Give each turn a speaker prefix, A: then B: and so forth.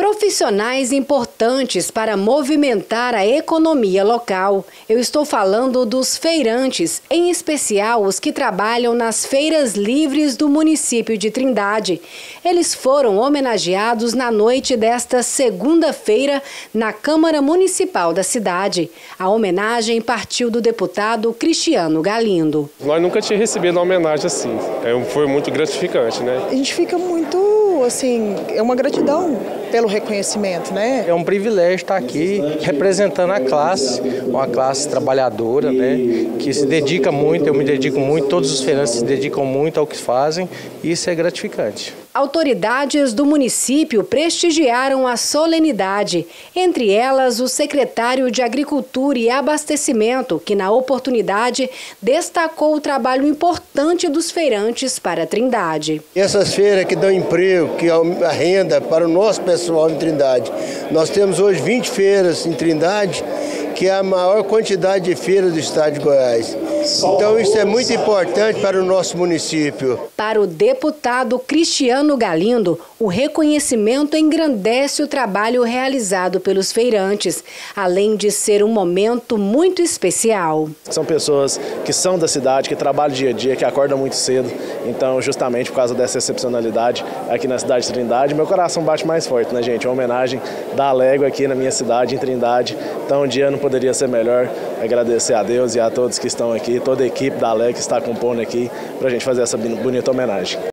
A: Profissionais importantes para movimentar a economia local. Eu estou falando dos feirantes, em especial os que trabalham nas feiras livres do município de Trindade. Eles foram homenageados na noite desta segunda-feira na Câmara Municipal da cidade. A homenagem partiu do deputado Cristiano Galindo.
B: Nós nunca tínhamos recebido uma homenagem assim. É, foi muito gratificante, né?
C: A gente fica muito, assim, é uma gratidão pelo reconhecimento, né?
D: É um privilégio estar aqui representando a classe, uma classe trabalhadora, né? Que se dedica muito, eu me dedico muito, todos os feirantes se dedicam muito ao que fazem e isso é gratificante.
A: Autoridades do município prestigiaram a solenidade, entre elas o secretário de Agricultura e Abastecimento, que na oportunidade destacou o trabalho importante dos feirantes para a Trindade.
E: Essas feiras que dão emprego, que a renda para o nosso pessoal em Trindade. Nós temos hoje 20 feiras em Trindade, que é a maior quantidade de feiras do estado de Goiás. Então isso é muito importante para o nosso município.
A: Para o deputado Cristiano Galindo, o reconhecimento engrandece o trabalho realizado pelos feirantes, além de ser um momento muito especial.
F: São pessoas que são da cidade, que trabalham dia a dia, que acordam muito cedo. Então, justamente por causa dessa excepcionalidade aqui na cidade de Trindade, meu coração bate mais forte, né, gente? Uma homenagem da Alego aqui na minha cidade, em Trindade. Então, o dia não poderia ser melhor. Agradecer a Deus e a todos que estão aqui, toda a equipe da que está compondo aqui, para a gente fazer essa bonita homenagem.